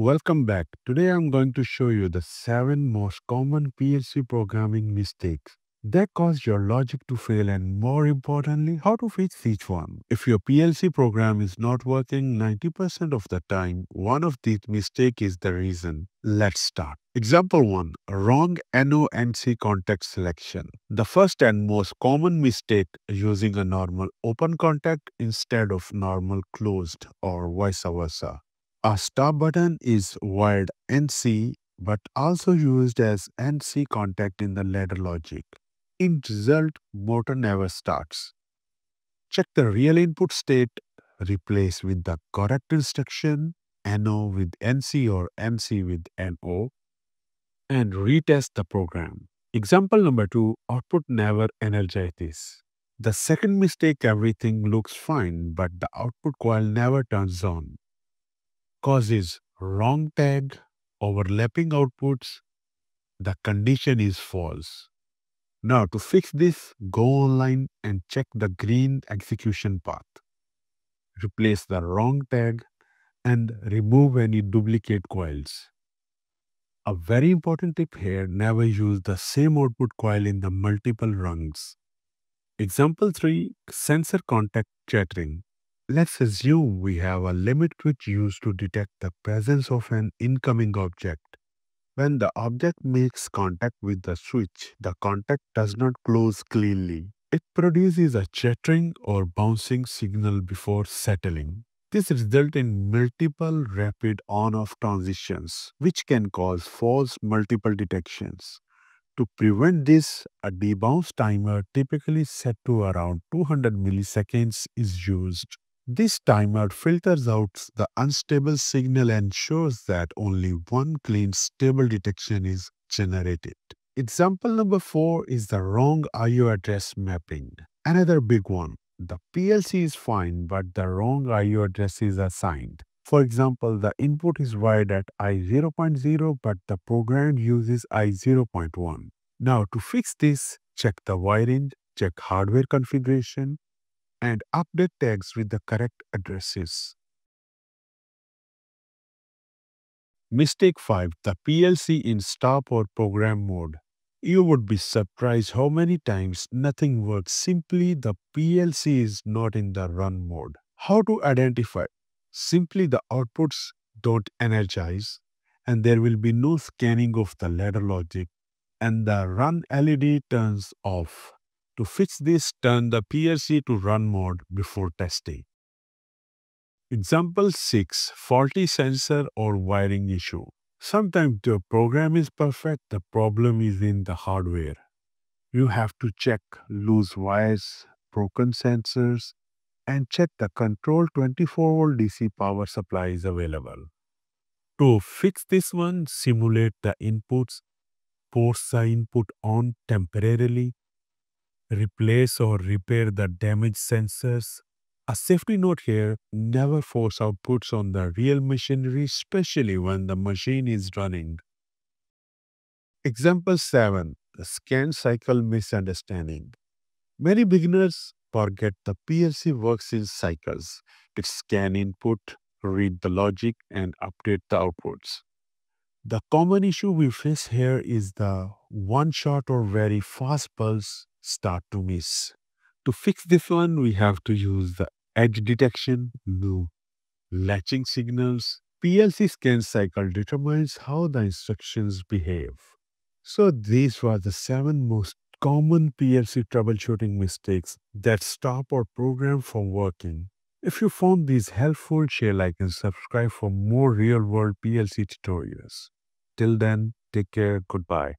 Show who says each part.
Speaker 1: Welcome back. Today I'm going to show you the 7 most common PLC programming mistakes that cause your logic to fail and more importantly, how to fix each one. If your PLC program is not working 90% of the time, one of these mistakes is the reason. Let's start. Example 1. Wrong NO-NC contact selection. The first and most common mistake using a normal open contact instead of normal closed or vice versa. A stop button is wired NC but also used as NC contact in the ladder logic. In result, motor never starts. Check the real input state, replace with the correct instruction, NO with NC or NC with NO, and retest the program. Example number 2, output never energizes. The second mistake, everything looks fine, but the output coil never turns on. Causes wrong tag, overlapping outputs, the condition is false. Now to fix this, go online and check the green execution path. Replace the wrong tag and remove any duplicate coils. A very important tip here, never use the same output coil in the multiple rungs. Example 3, sensor contact chattering. Let's assume we have a limit switch used to detect the presence of an incoming object. When the object makes contact with the switch, the contact does not close cleanly. It produces a chattering or bouncing signal before settling. This results in multiple rapid on-off transitions, which can cause false multiple detections. To prevent this, a debounce timer typically set to around 200 milliseconds is used. This timer filters out the unstable signal and ensures that only one clean stable detection is generated. Example number 4 is the wrong IO address mapping. Another big one. The PLC is fine but the wrong IO address is assigned. For example, the input is wired at I0.0 but the program uses I0.1. Now to fix this, check the wiring, check hardware configuration, and update tags with the correct addresses. Mistake 5. The PLC in stop or program mode. You would be surprised how many times nothing works. Simply the PLC is not in the run mode. How to identify? Simply the outputs don't energize and there will be no scanning of the ladder logic and the run LED turns off. To fix this, turn the PLC to run mode before testing. Example 6. Faulty sensor or wiring issue. Sometimes the program is perfect, the problem is in the hardware. You have to check loose wires, broken sensors, and check the control 24 volt DC power supply is available. To fix this one, simulate the inputs, force the input on temporarily, replace or repair the damaged sensors. A safety note here, never force outputs on the real machinery, especially when the machine is running. Example 7. The scan cycle misunderstanding. Many beginners forget the PLC works in cycles. It scan input, read the logic, and update the outputs. The common issue we face here is the one-shot or very fast pulse start to miss. To fix this one, we have to use the edge detection, no latching signals. PLC scan cycle determines how the instructions behave. So these were the seven most common PLC troubleshooting mistakes that stop our program from working. If you found these helpful, share, like, and subscribe for more real-world PLC tutorials. Till then, take care. Goodbye.